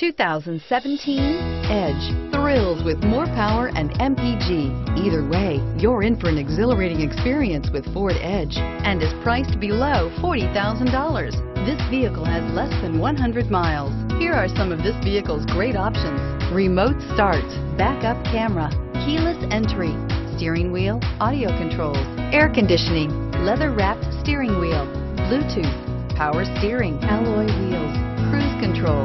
2017 Edge. Thrills with more power and MPG. Either way, you're in for an exhilarating experience with Ford Edge and is priced below $40,000. This vehicle has less than 100 miles. Here are some of this vehicle's great options. Remote start, backup camera, keyless entry, steering wheel, audio controls, air conditioning, leather wrapped steering wheel, Bluetooth, power steering, alloy wheels, cruise control.